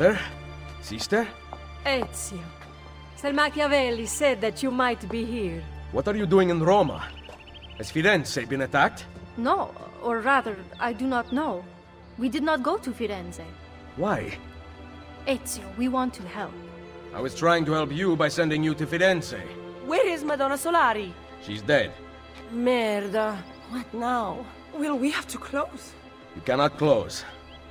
Mother? Sister? Ezio. Sir Machiavelli said that you might be here. What are you doing in Roma? Has Firenze been attacked? No, or rather, I do not know. We did not go to Firenze. Why? Ezio, we want to help. I was trying to help you by sending you to Firenze. Where is Madonna Solari? She's dead. Merda. What now? Will we have to close? You cannot close.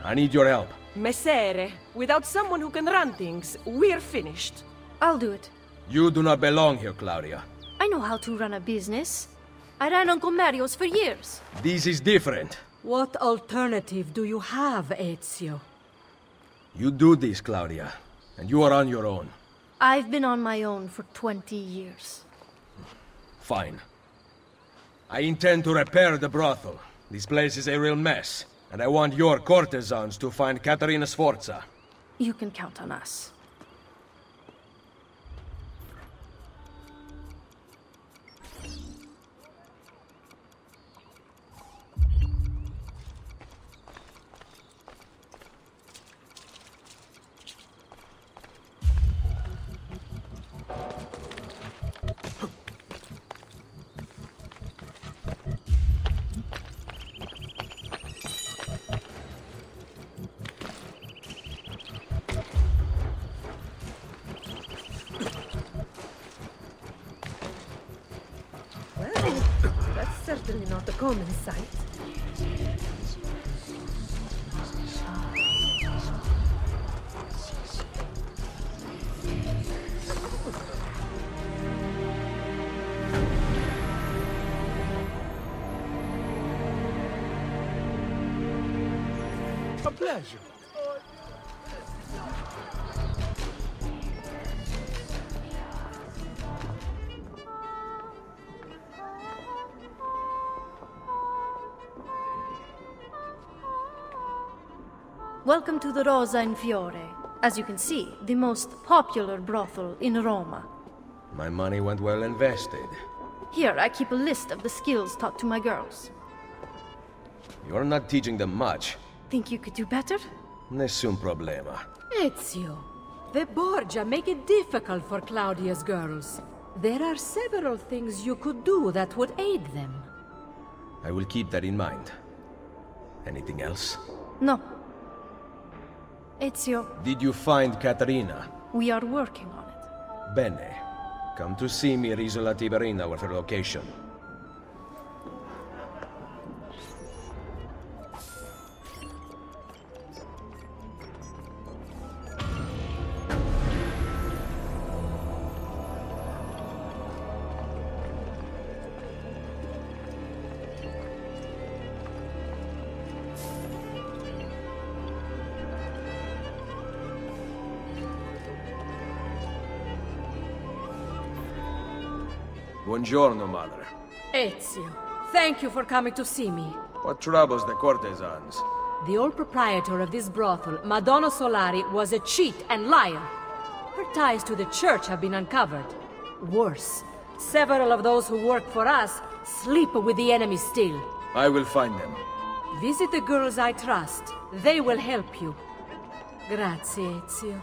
I need your help. Messere, without someone who can run things, we're finished. I'll do it. You do not belong here, Claudia. I know how to run a business. I ran Uncle Mario's for years. This is different. What alternative do you have, Ezio? You do this, Claudia, and you are on your own. I've been on my own for 20 years. Fine. I intend to repair the brothel. This place is a real mess, and I want your courtesans to find Caterina Sforza. You can count on us. Certainly not a common sight. A pleasure. Welcome to the Rosa in Fiore. As you can see, the most popular brothel in Roma. My money went well invested. Here, I keep a list of the skills taught to my girls. You're not teaching them much. Think you could do better? Nessun problema. Ezio, the Borgia make it difficult for Claudia's girls. There are several things you could do that would aid them. I will keep that in mind. Anything else? No. Ezio, Did you find Caterina? we are working on it. Bene. Come to see me at Isola Tiberina with her location. Buongiorno, mother. Ezio, thank you for coming to see me. What troubles the courtesans? The old proprietor of this brothel, Madonna Solari, was a cheat and liar. Her ties to the church have been uncovered. Worse, several of those who work for us sleep with the enemy still. I will find them. Visit the girls I trust. They will help you. Grazie, Ezio.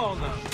To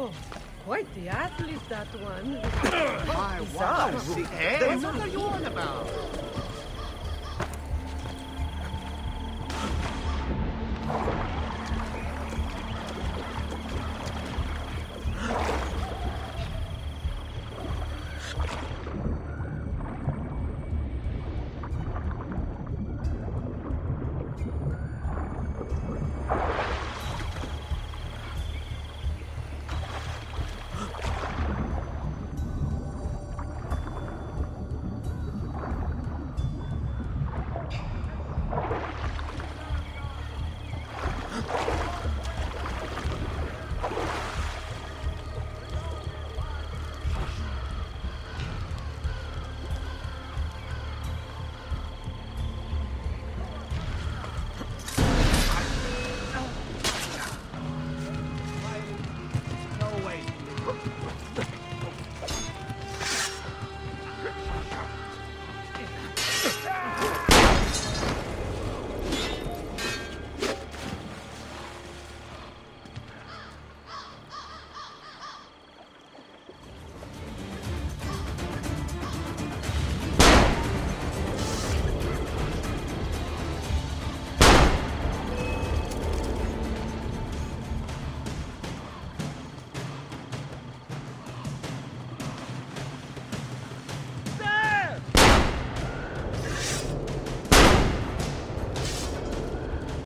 Oh, quite the athlete, that one. My wow, what are you on about?